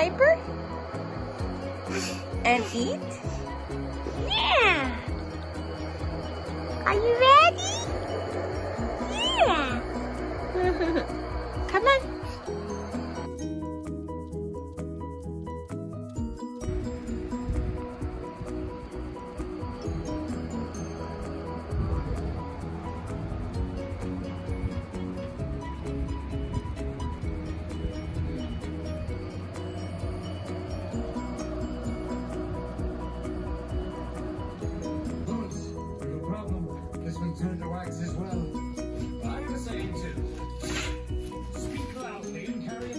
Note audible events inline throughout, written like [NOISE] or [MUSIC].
diaper? And eat? Yeah. Are you ready? Yeah. [LAUGHS] Come on. As well. I'm the same too. Speak loudly and carry a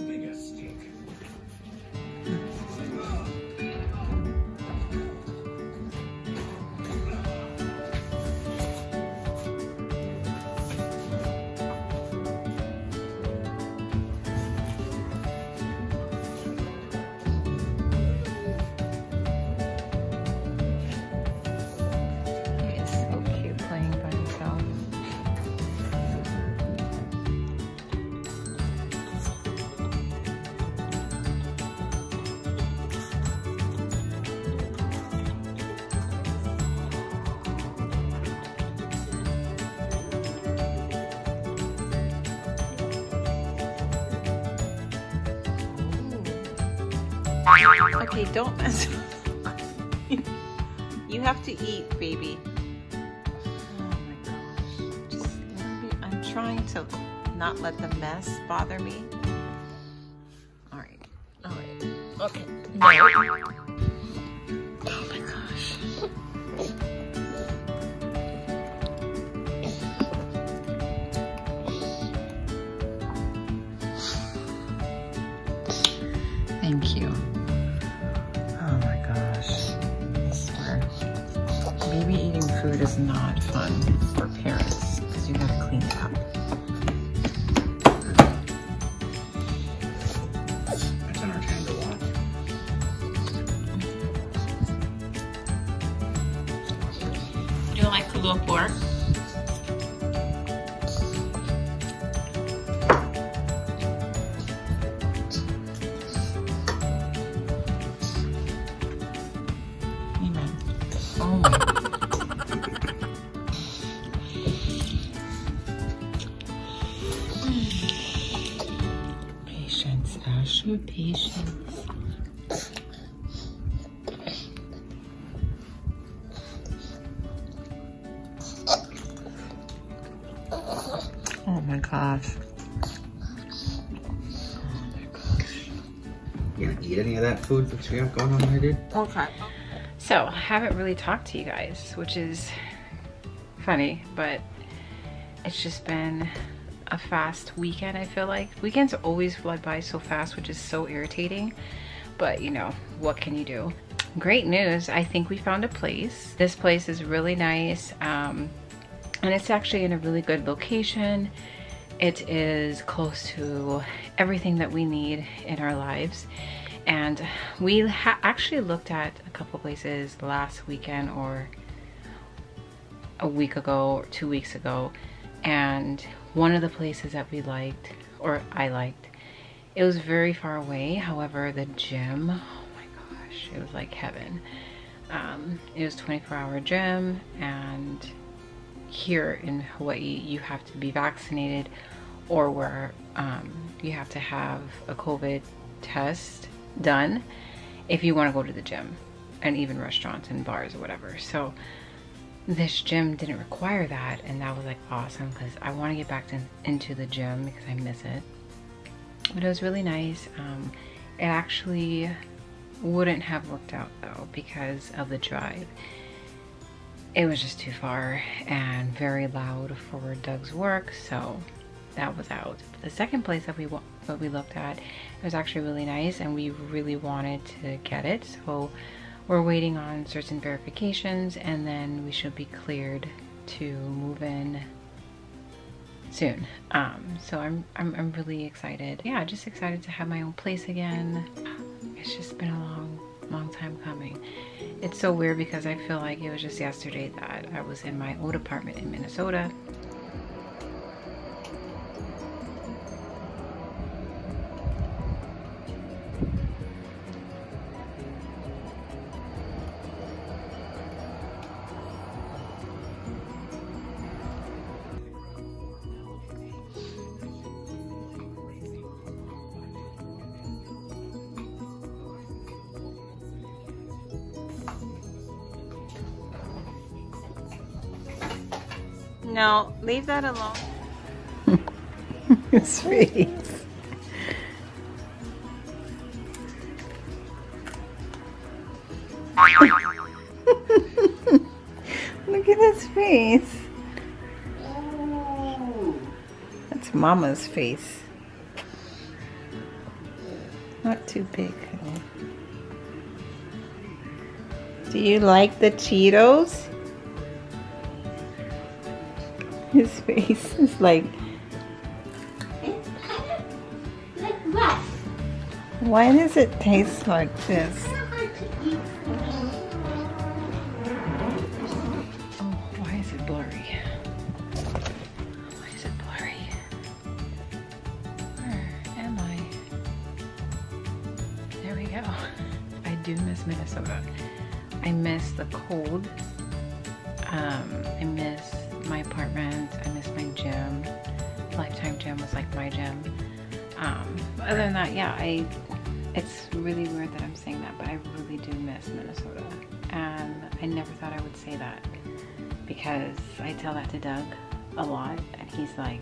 Okay, don't mess. up. [LAUGHS] you have to eat, baby. Oh my gosh. Just I'm trying to not let the mess bother me. All right. All right. Okay. No. Oh my gosh. Thank you. Is not fun for parents because you gotta clean it up. Patience, Asher, patience. Oh my gosh. You gonna eat any of that food that you have going on there, dude? Okay. So, I haven't really talked to you guys, which is funny, but it's just been a fast weekend, I feel like. Weekends always fly by so fast, which is so irritating. But, you know, what can you do? Great news, I think we found a place. This place is really nice, um, and it's actually in a really good location. It is close to everything that we need in our lives. And we actually looked at a couple places last weekend or a week ago or two weeks ago. And one of the places that we liked, or I liked, it was very far away. However, the gym, oh my gosh, it was like heaven. Um, it was 24 hour gym and here in Hawaii, you have to be vaccinated or where um, you have to have a COVID test done if you want to go to the gym and even restaurants and bars or whatever. So this gym didn't require that and that was like awesome because I want to get back to, into the gym because I miss it. But it was really nice. Um, it actually wouldn't have worked out though because of the drive it was just too far and very loud for Doug's work, so that was out. The second place that we that we looked at it was actually really nice, and we really wanted to get it. So we're waiting on certain verifications, and then we should be cleared to move in soon. Um, so I'm, I'm I'm really excited. Yeah, just excited to have my own place again. It's just been a long long time coming. It's so weird because I feel like it was just yesterday that I was in my old apartment in Minnesota. No, leave that alone. [LAUGHS] His face. [LAUGHS] Look at his face. That's Mama's face. Not too big. Do you like the Cheetos? [LAUGHS] His face is like, It's kind of like rust. why does it taste like this? It's not hard to eat. Oh, why is it blurry? Why is it blurry? Where am I? There we go. I do miss Minnesota. I miss the cold. Um, I miss my apartment. I miss my gym. Lifetime gym was like my gym. Um, other than that, yeah, I. It's really weird that I'm saying that, but I really do miss Minnesota, and I never thought I would say that because I tell that to Doug a lot, and he's like,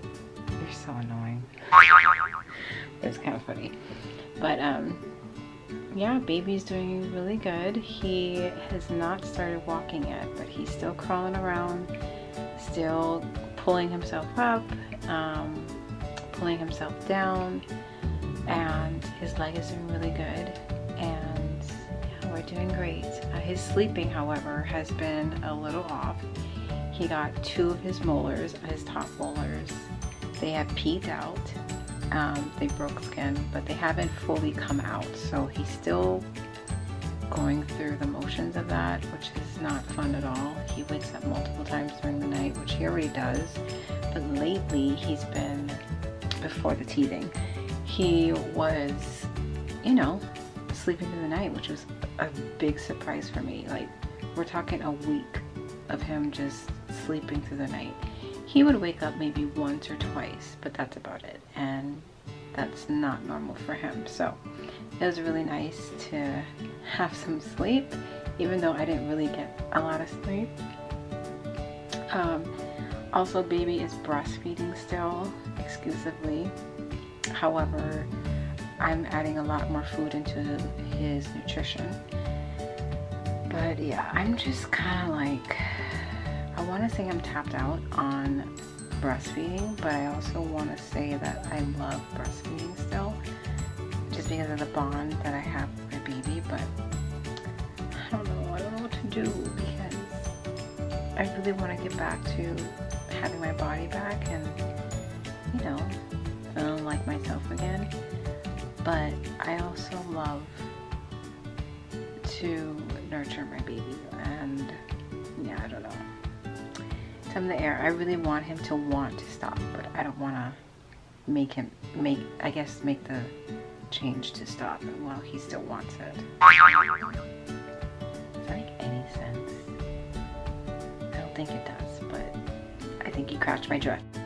"You're so annoying." [LAUGHS] it's kind of funny, but um, yeah, baby's doing really good. He has not started walking yet, but he's still crawling around, still pulling himself up, um, pulling himself down, and his leg is doing really good. And yeah, we're doing great. Uh, his sleeping, however, has been a little off. He got two of his molars, his top molars. They have peeked out. Um, they broke skin, but they haven't fully come out. So he's still going through the motions of that, which is not fun at all. He wakes up multiple times during the night, which he already does. But lately, he's been, before the teething, he was, you know, sleeping through the night, which was a big surprise for me. Like, we're talking a week of him just sleeping through the night. He would wake up maybe once or twice, but that's about it. And that's not normal for him. So it was really nice to have some sleep, even though I didn't really get a lot of sleep. Um, also, baby is breastfeeding still exclusively. However, I'm adding a lot more food into his nutrition. But yeah, I'm just kind of like, I want to say I'm tapped out on breastfeeding, but I also want to say that I love breastfeeding still, just because of the bond that I have with my baby. But do because I really want to get back to having my body back and, you know, feeling like myself again. But I also love to nurture my baby and yeah, I don't know. It's in the air. I really want him to want to stop, but I don't want to make him make I guess make the change to stop while he still wants it. Sense? I don't think it does, but I think he catch my drift.